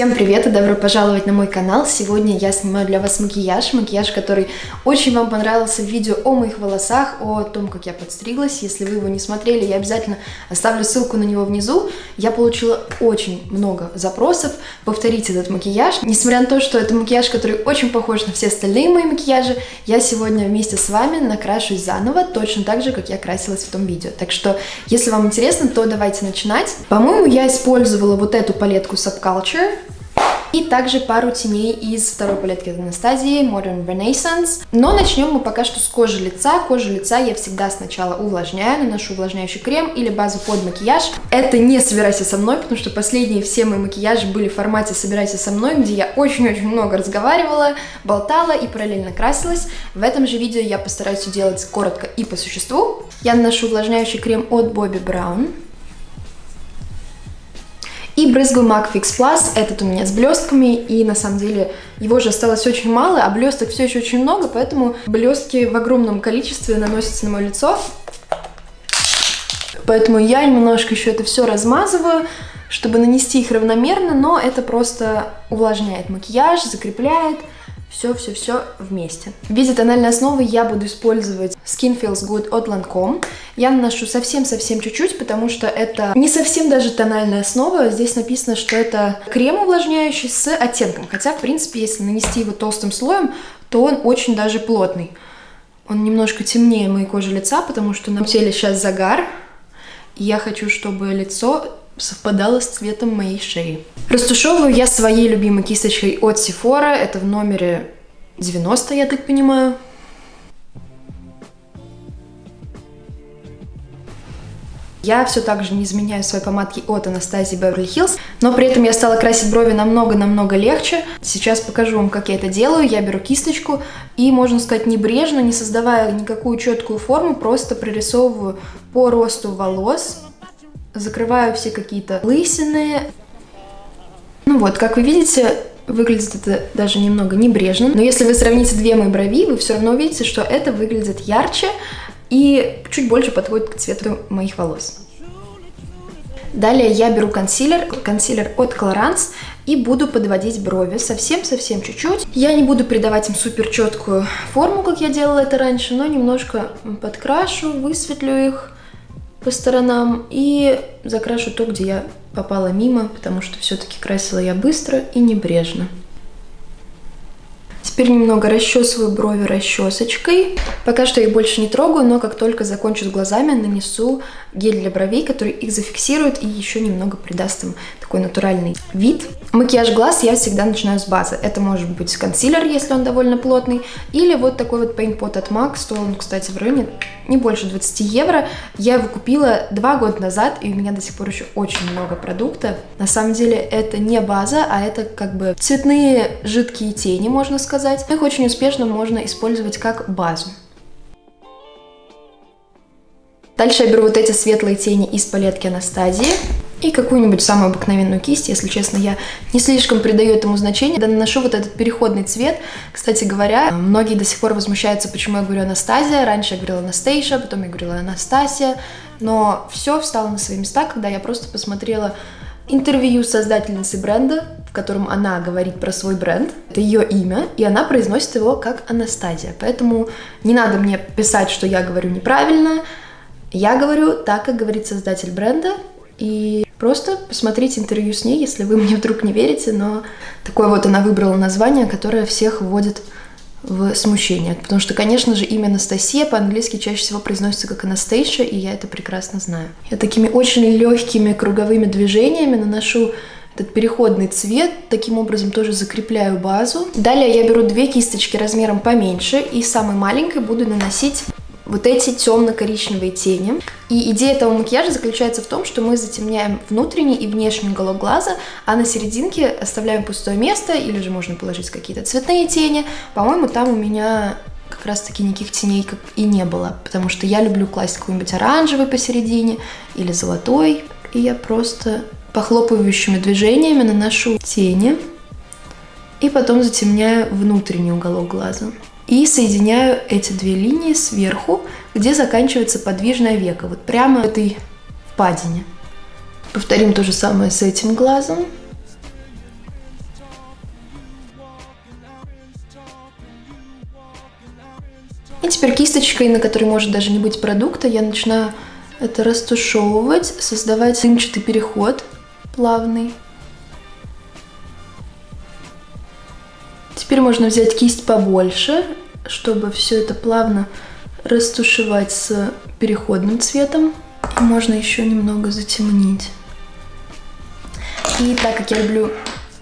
Всем привет и добро пожаловать на мой канал. Сегодня я снимаю для вас макияж, макияж, который очень вам понравился в видео о моих волосах, о том, как я подстриглась. Если вы его не смотрели, я обязательно оставлю ссылку на него внизу. Я получила очень много запросов повторить этот макияж. Несмотря на то, что это макияж, который очень похож на все остальные мои макияжи, я сегодня вместе с вами накрашусь заново, точно так же, как я красилась в том видео. Так что, если вам интересно, то давайте начинать. По-моему, я использовала вот эту палетку Subculture. И также пару теней из второй палетки Анастазии Modern Renaissance. Но начнем мы пока что с кожи лица. Кожу лица я всегда сначала увлажняю, наношу увлажняющий крем или базу под макияж. Это не «Собирайся со мной», потому что последние все мои макияжи были в формате «Собирайся со мной», где я очень-очень много разговаривала, болтала и параллельно красилась. В этом же видео я постараюсь делать коротко и по существу. Я наношу увлажняющий крем от Bobbi Brown. И брызгаю MAC Fix Plus, этот у меня с блестками, и на самом деле его же осталось очень мало, а блесток все еще очень много, поэтому блестки в огромном количестве наносятся на мое лицо. Поэтому я немножко еще это все размазываю, чтобы нанести их равномерно, но это просто увлажняет макияж, закрепляет, все-все-все вместе. В виде тональной основы я буду использовать Skin Feels Good от Lancome. Я наношу совсем-совсем чуть-чуть, потому что это не совсем даже тональная основа. Здесь написано, что это крем увлажняющий с оттенком. Хотя, в принципе, если нанести его толстым слоем, то он очень даже плотный. Он немножко темнее моей кожи лица, потому что на теле сейчас загар. Я хочу, чтобы лицо совпадало с цветом моей шеи. Растушевываю я своей любимой кисточкой от Sephora. Это в номере 90, я так понимаю. Я все так же не изменяю свои помадки от Анастасии Beverly Hills, но при этом я стала красить брови намного-намного легче. Сейчас покажу вам, как я это делаю. Я беру кисточку и, можно сказать, небрежно, не создавая никакую четкую форму, просто прорисовываю по росту волос закрываю все какие-то лысины. Ну вот, как вы видите, выглядит это даже немного небрежно. Но если вы сравните две мои брови, вы все равно увидите, что это выглядит ярче и чуть больше подходит к цвету моих волос. Далее я беру консилер, консилер от Colorance и буду подводить брови совсем-совсем чуть-чуть. Я не буду придавать им супер четкую форму, как я делала это раньше, но немножко подкрашу, высветлю их по сторонам и закрашу то, где я попала мимо, потому что все-таки красила я быстро и небрежно. Теперь немного расчесываю брови расчесочкой. Пока что их больше не трогаю, но как только закончу с глазами, нанесу гель для бровей, который их зафиксирует и еще немного придаст им такой натуральный вид. Макияж глаз я всегда начинаю с базы. Это может быть консилер, если он довольно плотный, или вот такой вот Pot от MAC. Стоил он, кстати, в районе не больше 20 евро. Я его купила два года назад, и у меня до сих пор еще очень много продукта. На самом деле это не база, а это как бы цветные жидкие тени, можно сказать. Их очень успешно можно использовать как базу. Дальше я беру вот эти светлые тени из палетки Анастазии. И какую-нибудь самую обыкновенную кисть, если честно, я не слишком придаю этому значение. Да наношу вот этот переходный цвет. Кстати говоря, многие до сих пор возмущаются, почему я говорю Анастазия. Раньше я говорила Анастейша, потом я говорила Анастасия. Но все встало на свои места, когда я просто посмотрела интервью создательницы бренда, в котором она говорит про свой бренд. Это ее имя, и она произносит его как Анастазия. Поэтому не надо мне писать, что я говорю неправильно. Я говорю так, как говорит создатель бренда, и просто посмотрите интервью с ней, если вы мне вдруг не верите, но такое вот она выбрала название, которое всех вводит в смущение. Потому что, конечно же, имя Анастасия по-английски чаще всего произносится как Анастейша, и я это прекрасно знаю. Я такими очень легкими круговыми движениями наношу этот переходный цвет, таким образом тоже закрепляю базу. Далее я беру две кисточки размером поменьше и самой маленькой буду наносить вот эти темно-коричневые тени. И идея этого макияжа заключается в том, что мы затемняем внутренний и внешний уголок глаза, а на серединке оставляем пустое место, или же можно положить какие-то цветные тени. По-моему, там у меня как раз таки никаких теней как и не было, потому что я люблю класть какой-нибудь оранжевый посередине или золотой, и я просто похлопывающими движениями наношу тени и потом затемняю внутренний уголок глаза и соединяю эти две линии сверху, где заканчивается подвижное веко, вот прямо в этой впадине. Повторим то же самое с этим глазом. И теперь кисточкой, на которой может даже не быть продукта, я начинаю это растушевывать, создавать дымчатый переход плавный. Теперь можно взять кисть побольше чтобы все это плавно растушевать с переходным цветом. Можно еще немного затемнить. И так как я люблю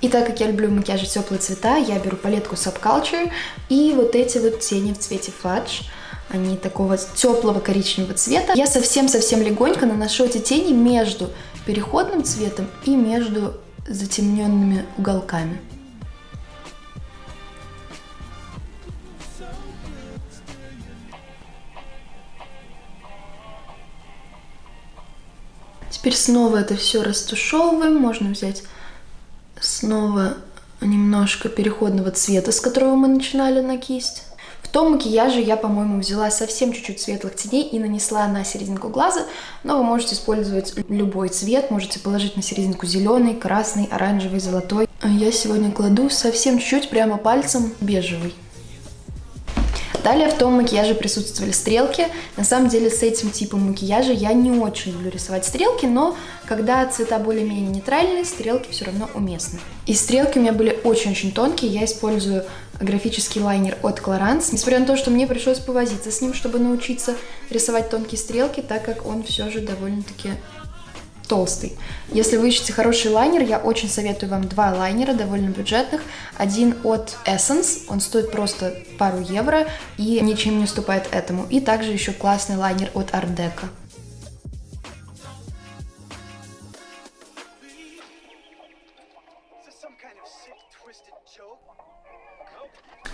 и так как я люблю макияжи теплые цвета, я беру палетку Subculture и вот эти вот тени в цвете фадж. Они такого теплого коричневого цвета. Я совсем-совсем легонько наношу эти тени между переходным цветом и между затемненными уголками. Теперь снова это все растушевываем. Можно взять снова немножко переходного цвета, с которого мы начинали на кисть. В том макияже я, по-моему, взяла совсем чуть-чуть светлых теней и нанесла на серединку глаза, но вы можете использовать любой цвет, можете положить на серединку зеленый, красный, оранжевый, золотой. А я сегодня кладу совсем чуть-чуть прямо пальцем бежевый. Далее в том макияже присутствовали стрелки. На самом деле с этим типом макияжа я не очень люблю рисовать стрелки, но когда цвета более-менее нейтральные, стрелки все равно уместны. И стрелки у меня были очень-очень тонкие, я использую графический лайнер от Clarins. Несмотря на то, что мне пришлось повозиться с ним, чтобы научиться рисовать тонкие стрелки, так как он все же довольно-таки толстый. Если вы ищете хороший лайнер, я очень советую вам два лайнера, довольно бюджетных. Один от Essence, он стоит просто пару евро и ничем не уступает этому. И также еще классный лайнер от Art Deco.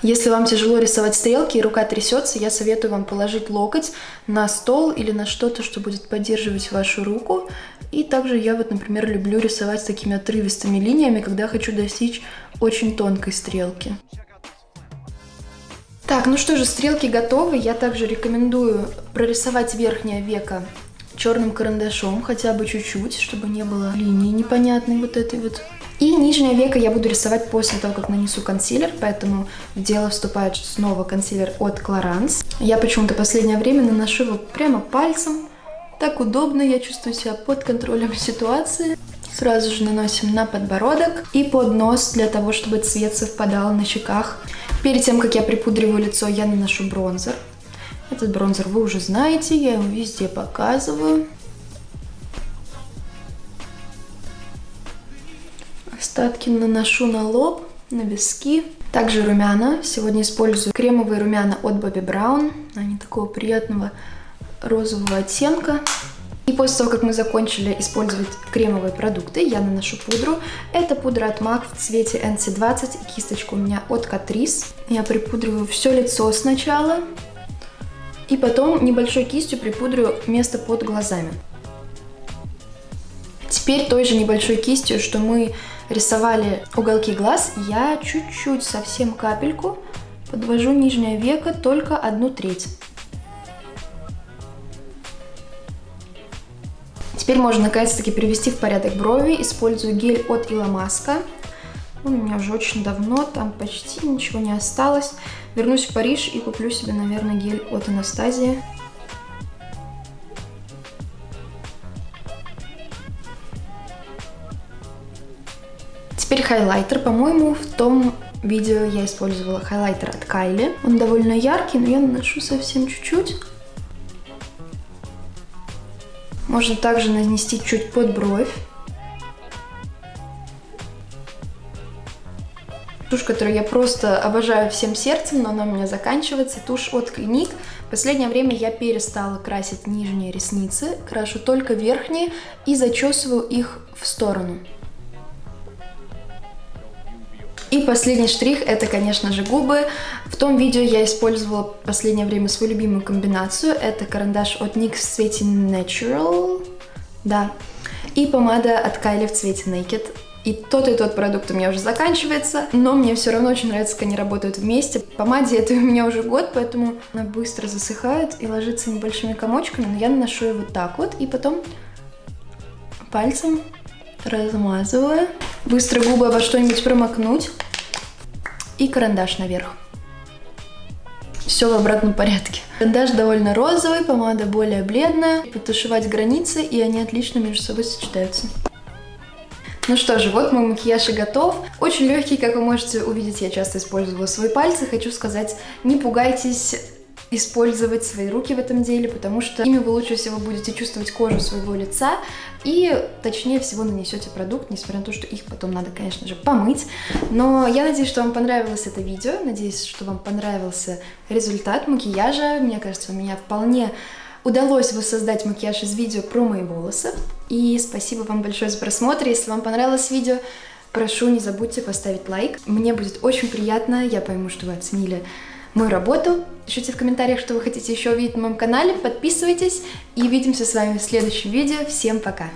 Если вам тяжело рисовать стрелки и рука трясется, я советую вам положить локоть на стол или на что-то, что будет поддерживать вашу руку. И также я вот, например, люблю рисовать такими отрывистыми линиями, когда хочу достичь очень тонкой стрелки. Так, ну что же, стрелки готовы. Я также рекомендую прорисовать верхнее веко черным карандашом, хотя бы чуть-чуть, чтобы не было линии непонятной вот этой вот. И нижнее веко я буду рисовать после того, как нанесу консилер, поэтому в дело вступает снова консилер от Clarins. Я почему-то последнее время наношу его прямо пальцем. Так удобно, я чувствую себя под контролем ситуации. Сразу же наносим на подбородок и под нос для того, чтобы цвет совпадал на щеках. Перед тем, как я припудриваю лицо, я наношу бронзер. Этот бронзер вы уже знаете, я его везде показываю. Остатки наношу на лоб, на виски. Также румяна. Сегодня использую кремовые румяна от Bobbi Brown. Они такого приятного розового оттенка. И после того, как мы закончили использовать кремовые продукты, я наношу пудру. Это пудра от MAC в цвете NC20 и кисточка у меня от Catrice. Я припудриваю все лицо сначала. И потом небольшой кистью припудрю место под глазами. Теперь той же небольшой кистью, что мы рисовали уголки глаз, я чуть-чуть, совсем капельку подвожу нижнее веко, только одну треть. Теперь можно наконец-таки привести в порядок брови. Использую гель от Иломаска. Он у меня уже очень давно, там почти ничего не осталось. Вернусь в Париж и куплю себе, наверное, гель от Анастазии. Теперь хайлайтер. По-моему, в том видео я использовала хайлайтер от Кайли. Он довольно яркий, но я наношу совсем чуть-чуть. Можно также нанести чуть под бровь. Тушь, которую я просто обожаю всем сердцем, но она у меня заканчивается. Тушь от Клиник. В последнее время я перестала красить нижние ресницы. Крашу только верхние и зачесываю их в сторону. И последний штрих это, конечно же, губы. В том видео я использовала в последнее время свою любимую комбинацию. Это карандаш от NYX в цвете Natural. Да. И помада от Kylie в цвете Naked. И тот и тот продукт у меня уже заканчивается, но мне все равно очень нравится, как они работают вместе. Помаде это у меня уже год, поэтому она быстро засыхает и ложится небольшими комочками, но я наношу ее вот так вот, и потом пальцем размазываю. Быстро губы обо что-нибудь промокнуть. И карандаш наверх. все в обратном порядке. Карандаш довольно розовый, помада более бледная. Потушевать границы, и они отлично между собой сочетаются. Ну что же, вот мой макияж и готов. Очень легкий, как вы можете увидеть, я часто использовала свои пальцы. Хочу сказать, не пугайтесь использовать свои руки в этом деле, потому что ими вы лучше всего будете чувствовать кожу своего лица и точнее всего нанесете продукт, несмотря на то, что их потом надо, конечно же, помыть. Но я надеюсь, что вам понравилось это видео, надеюсь, что вам понравился результат макияжа. Мне кажется, у меня вполне удалось воссоздать макияж из видео про мои волосы. И спасибо вам большое за просмотр. Если вам понравилось видео, прошу, не забудьте поставить лайк. Мне будет очень приятно, я пойму, что вы оценили мою работу. Пишите в комментариях, что вы хотите еще увидеть на моем канале, подписывайтесь и увидимся с вами в следующем видео. Всем пока!